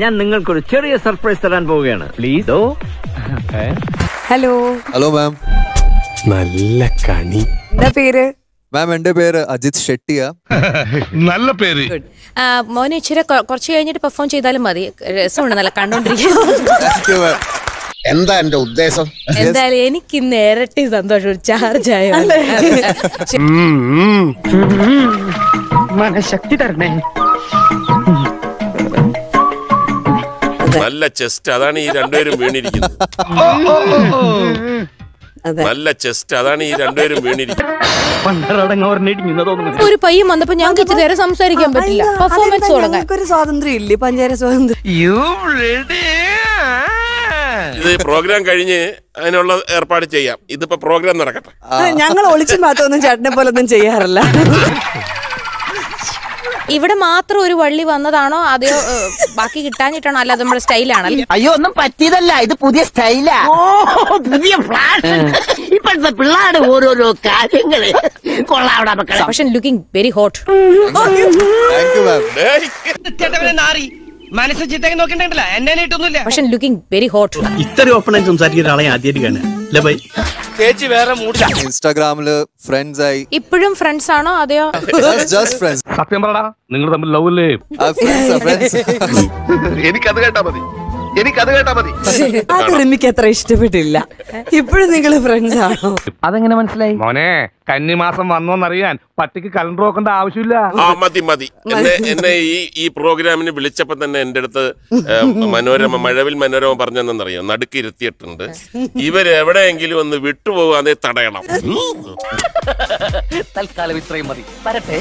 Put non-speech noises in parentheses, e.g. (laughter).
ഞാൻ നിങ്ങൾക്കൊരു ചെറിയ സർപ്രൈസ് തരാൻ പോവുകയാണ് please oh hello hello ma'am നല്ല കണി എന്താ പേര് മാം എന്റെ പേര് അജിത് ഷെട്ടിയ നല്ല പേര് മോനെ ഇച്ചിരി കുറച്ച് കഴിഞ്ഞിട്ട് പെർഫോം ചെയ്താലും മതി രസമുണ്ട് നല്ല കണ്ടോണ്ടിരിക്കും എന്താ എന്റെ ഉദ്ദേശം എന്തായാലും എനിക്ക് ഇന്ന് ഇരട്ടി സന്തോഷം ചാർജ് ആയോ മനഃശക്തി തരണേ നല്ല ചെസ്റ്റ് അതാണ് ഈ രണ്ടുപേരും വീണിരിക്കുന്നത്. നല്ല ചെസ്റ്റ് അതാണ് ഈ രണ്ടുപേരും വീണിരിക്കുന്നത്. ഒരു പയ്യൻ വന്നപ്പോ ഞങ്ങൾക്ക് ഇച്ചിരി നേരം സംസാരിക്കാൻ പറ്റില്ല. പെർഫോമൻസ് തുടങ്ങാൻ. ഒരു സ്വാതന്ത്ര്യം ഇല്ലേ? പഞ്ചാര സ്വാതന്ത്ര്യം. ഇത് പ്രോഗ്രാം കഴിഞ്ഞ് അതിനുള്ള ഏർപ്പാട് ചെയ്യാം. ഇതിപ്പോ പ്രോഗ്രാം നടക്കട്ടെ. ഞങ്ങൾ ഒളിച്ചു മാത്രമൊന്നും ചേട്ടനെ പോലെ ഒന്നും ചെയ്യാറില്ല. ഇവിടെ മാത്രം ഒരു വള്ളി വന്നതാണോ? അതെയോ ബാക്കി കിട്ടാഞ്ഞിട്ടാണോ? അല്ല അത് നമ്മുടെ സ്റ്റൈലാണല്ലോ? അയ്യോ ഒന്നും പറ്റിയതല്ല. ഇത് പുതിയ സ്റ്റൈലാ. ഓ പുതിയ ഇപ്പോഴത്തെ പിള്ളേർ ഓരോരോ കാര്യങ്ങൾ. കൊള്ളാവിടെ മക്കളെ. പക്ഷെ ലുക്കിംഗ് വെരി ഹോട്ട് മനസ്സ് ചിത്തേക്ക് നോക്കണ്ടല്ല എന്നെ പക്ഷെ ലുക്കിംഗ് വെരി ഹോട്ട് ഇത്ര ഓപ്പണായി സംസാരിക്കുന്ന ഒരാളെ ആദ്യമായിട്ട് അല്ലേ ബൈ. ചേച്ചി വേറെ മൂടില്ല. ഇൻസ്റ്റാഗ്രാമിൽ ഫ്രണ്ട്സ് ആയി. ഇപ്പോഴും ഫ്രണ്ട്സ് ആണോ? അതെയോ? ജസ്റ്റ് ഫ്രണ്ട്സ് സത്യം പറടാ നിങ്ങൾ തമ്മിൽ ലവ് അല്ലേ ഫ്രണ്ട്സ് ഫ്രണ്ട്സ് എനിക്കത് കേട്ടാ മതി. എനിക്കത് കേട്ടാ മതി. (laughs) അത് റിമിക്ക് അത്ര ഇഷ്ടപ്പെട്ടില്ല. ഇപ്പോഴും നിങ്ങൾ ഫ്രണ്ട്സ് ആണോ? അതെങ്ങനെ മനസ്സിലായി? മോനെ കന്നിമാസം വന്നോന്നറിയാൻ പട്ടിക്ക് കലണ്ടർ നോക്കേണ്ട ആവശ്യമില്ല. ആ മതി മതി. എന്നെ എന്നെ ഈ ഈ പ്രോഗ്രാമിന് വിളിച്ചപ്പോ തന്നെ എന്റെ അടുത്ത് മനോരമ മഴവിൽ മനോരമ പറഞ്ഞെന്നറിയോ? നടുക്ക് ഇരുത്തിയിട്ടുണ്ട്. ഇവരെവിടെയെങ്കിലും ഒന്ന് വിട്ടുപോകാതെ തടയണം. തൽക്കാലം ഇത്രയും മതി. വരട്ടെ.